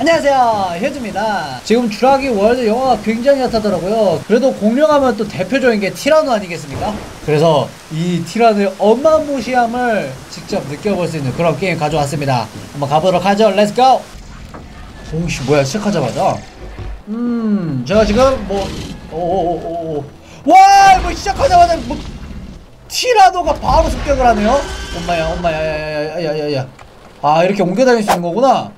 안녕하세요. 현주입니다. 지금 주라기 월드 영화가 굉장히 핫하더라고요. 그래도 공룡하면 또 대표적인 게 티라노 아니겠습니까? 그래서 이 티라노의 어마무시함을 직접 느껴볼 수 있는 그런 게임 가져왔습니다. 한번 가보도록 하죠. let's go 오씨 뭐야 시작하자마자? 음 제가 지금 뭐 오오오오 와뭐 시작하자마자 뭐 티라노가 바로 습격을 하네요? 엄마야 엄마야 야야야야야야야. 아 이렇게 옮겨 다닐 수 있는 거구나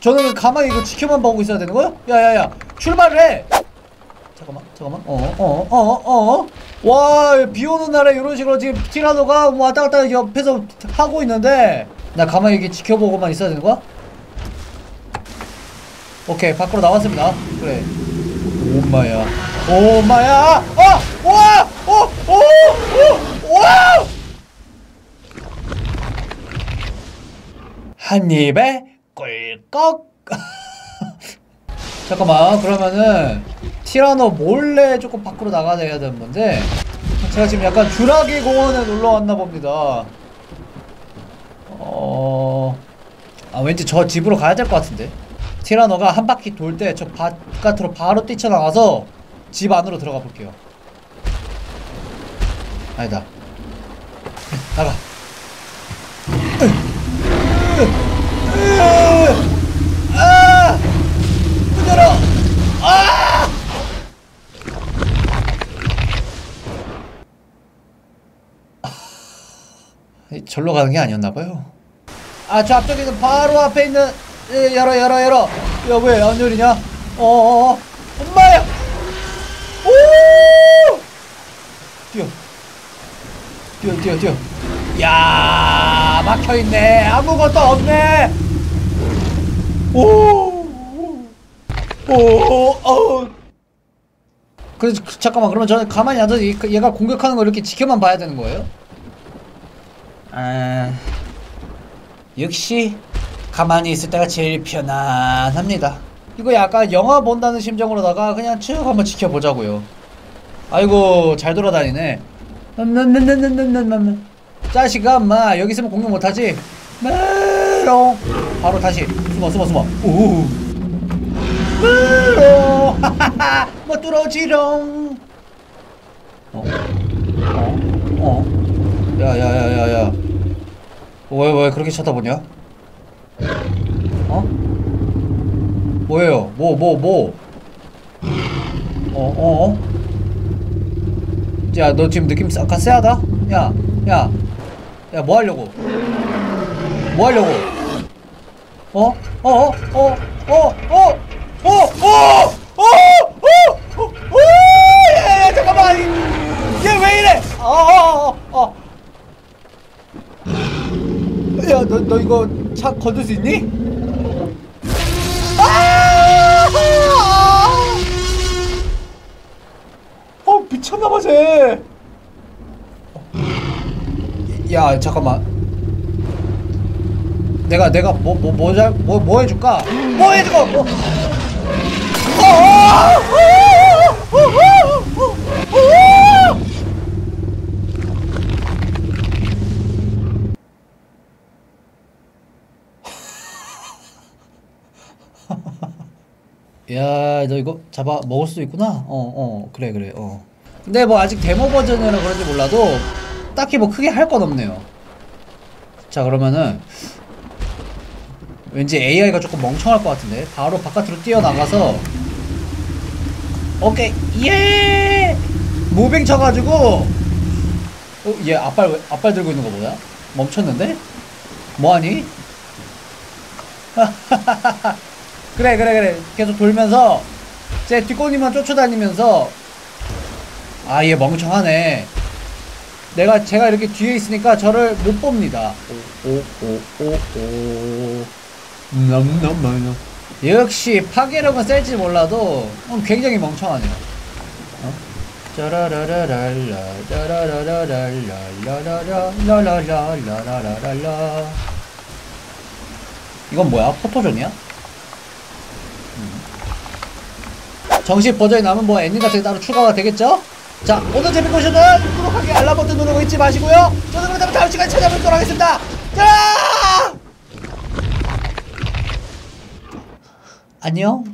저는 가만히 이거 지켜만 보고 있어야 되는 거야? 야야야 출발을 해 잠깐만 잠깐만 어어어어와 비오는 날에 이런 식으로 지금 티라노가 뭐 왔다 갔다 옆에서 하고 있는데 나 가만히 이렇게 지켜보고만 있어야 되는 거야? 오케이 밖으로 나왔습니다 그래 오마야 오마야 아! 와! 오! 오! 오! 와! 한 입에 꿀꺽. 잠깐만 그러면은 티라노 몰래 조금 밖으로 나가야 되는 건데 제가 지금 약간 주라기 공원에 놀러 왔나 봅니다. 어... 아 왠지 저 집으로 가야 될 것 같은데. 티라노가 한 바퀴 돌 때 저 바깥으로 바로 뛰쳐나가서 집 안으로 들어가 볼게요. 아니다. 나가 아! 아! 절로 가는 게 아니었나봐요. 아, 저 앞쪽에는 바로 앞에 있는, 예, 열어, 열어, 열어. 야, 왜 안 열리냐? 어어어. 엄마야! 오! 뛰어. 뛰어, 뛰어, 뛰어. 야 막혀 있네. 아무것도 없네. 오! 오! 어! 그래서 그, 잠깐만 그러면 저는 가만히 앉아서 얘- 얘가 공격하는 걸 이렇게 지켜만 봐야 되는 거예요? 아... 역시 가만히 있을 때가 제일 편안합니다. 이거 약간 영화 본다는 심정으로다가 그냥 쭉 한번 지켜보자고요. 아이고 잘 돌아다니네. 넌넌넌넌넌넌넌 자식아 엄마 여기 있으면 공격 못하지? 메롱 바로 다시 숨어 숨어 숨어 오 메롱 하하하 못 뚫어지롱 어? 어? 어? 야야야야야 왜 왜 그렇게 쳐다보냐? 어? 뭐예요? 뭐 뭐 뭐? 어? 어? 야, 너 지금 느낌 약간 쎄하다? 야, 야, 야, 뭐 하려고? 뭐 하려고? 어? 어? 어? 어? 어? 어? 어? 어? 어? 어? 어? 어? 야, 야, 잠깐만! 얘왜 이래? 어, 어, 어, 어. 야, 너, 너 이거 차 건들 수 있니? 아! 어 미쳤나봐 쟤. 야 잠깐만. 내가 내가 뭐 뭐뭐잘뭐뭐 해줄까? 뭐 해줄까? 뭐. 야, 너 이거 잡아 먹을 수도 있구나. 어, 어, 그래, 그래, 어. 근데 뭐 아직 데모 버전이라 그런지 몰라도 딱히 뭐 크게 할 건 없네요. 자, 그러면은 왠지 AI가 조금 멍청할 것 같은데 바로 바깥으로 뛰어나가서 오케이, 예! 무빙 쳐가지고 어, 얘 앞발 왜- 앞발 들고 있는 거 뭐야? 멈췄는데? 뭐하니? 그래 그래 그래 계속 돌면서 제 뒷골님만 쫓아다니면서 아 얘 멍청하네 내가 제가 이렇게 뒤에 있으니까 저를 못 봅니다 오 오 오 오 오 넘넘넘넘 역시 파괴력은 셀지 몰라도 음, 굉장히 멍청하네요 어? 짜라라라랄라 짜라라라랄라라라라라라라라라라 이건 뭐야? 포토존이야? 정식 버전이 나면 뭐 엔딩 같은 게 따로 추가가 되겠죠? 자 오늘 재밌게 보셨나요? 구독하기 알람 버튼 누르고 잊지 마시고요 저는 그럼 다음 시간에 찾아뵙도록 하겠습니다 자 안녕.